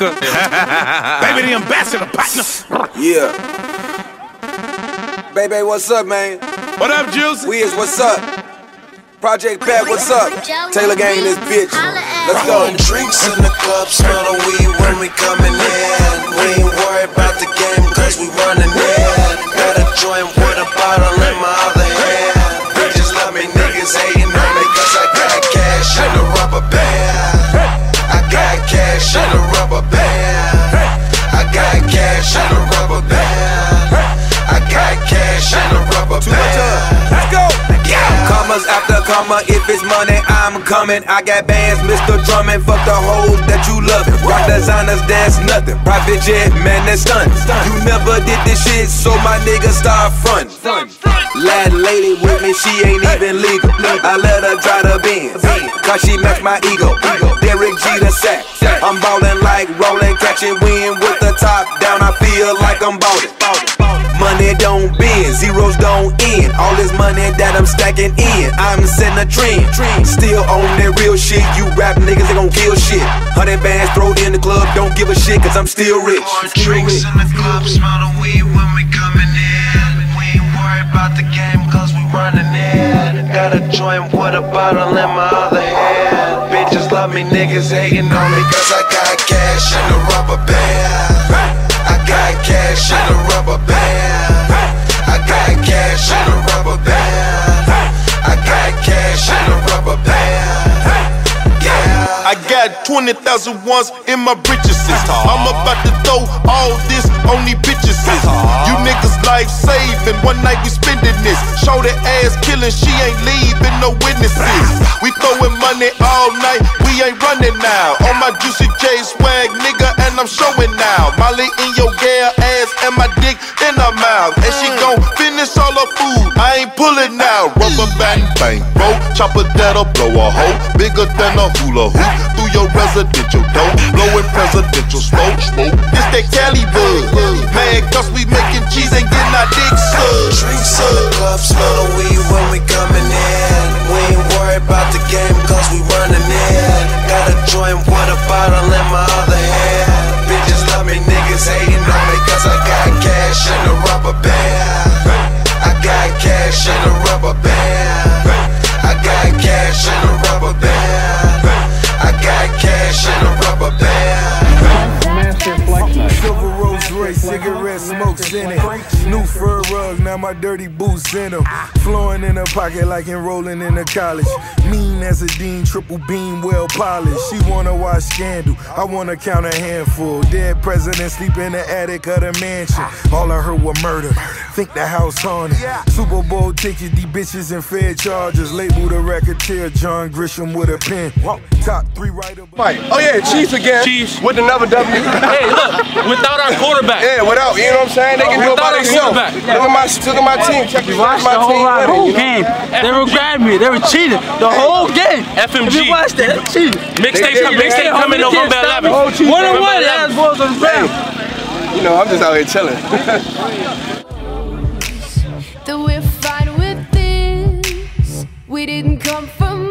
motherfucker. Baby, the ambassador partner. Yeah. Baby, what's up, man? What up, Juice? We is what's up. Project Pat, what's up? Taylor Gang in this bitch. Let's go. Drinks in the club, smell the weed when we coming in. We ain't worried about the game, cause we running cash in a rubber band. I got cash in a rubber band. Let's go. Commas after comma, if it's money, I'm coming. I got bands, Mr. Drummond. Fuck the hoes that you love. Rock designers, that's nothing. Private jet, man, that's stunning. You never did this shit, so my niggas start frontin'. Lad lady with me, she ain't even legal. I let her drive the Benz, cause she match my ego. Derek G the sack. I'm ballin' like rollin', catching wind I feel like I'm ballin'. Money don't bend, zeros don't end. All this money that I'm stacking in, I'm setting a trend. Still on that real shit, you rap niggas, they gon' kill shit. Hundred bands thrown in the club, don't give a shit, cause I'm still rich. Still Drinks in the club, smell the weed when we coming in. We ain't worried about the game, cause we running in. Got a joint with a bottle in my other hand. Bitches love me, niggas hating on me, cause I got cash in a rubber band. Cash in a rubber band. Got 20,000 ones in my britches. I'm about to throw all this on these bitches. You niggas life saving, one night we spending this. Show the ass killing, she ain't leaving no witnesses. We throwing money all night, we ain't running now. On my Juicy J swag, nigga, and I'm showing now. Molly in your gal ass and my dick in her mouth. And she gon' finish all her food, ain't pulling now. Rubber band bang, bro. Chopper that'll blow a hole bigger than a hula hoop through your residential door. Blowing presidential smoke, smoke. It's that Cali buzz. Man, cause we making cheese and getting our dicks sucked. Drinks in the club, smell weed when we coming in. We ain't worried about the game, cause we running in. Got a joint with a bottle in my other Rose cigarette smokes in it. New fur rug, now my dirty boots in them. Flowing in her pocket like enrolling in a college. Mean as a dean, triple beam, well polished. She wanna watch scandal, I wanna count a handful. Dead president sleep in the attic of the mansion. All I heard was murder. Think the house haunted. Super Bowl ticket, these bitches and Fed charges. Label the racketeer, John Grisham with a pen. Top three writer. Oh yeah, Chiefs again. Chiefs. with another W. Hey, look, without our quarterback. Yeah, without you know what I'm saying? They can do it Without by a themselves. quarterback. Look at my look at my team. Check this Watched my the whole team lot, the winning, you know? game. They were grabbing me. They were cheating. The whole game. FMG. If FMG. you watched it, cheating. Mixtape, They- they- mixtape they- coming Homie, November can't stop me. 11th. One on one, 11th. ass balls on the ground. You know, I'm just out here chilling. that we're fine with this. We didn't come from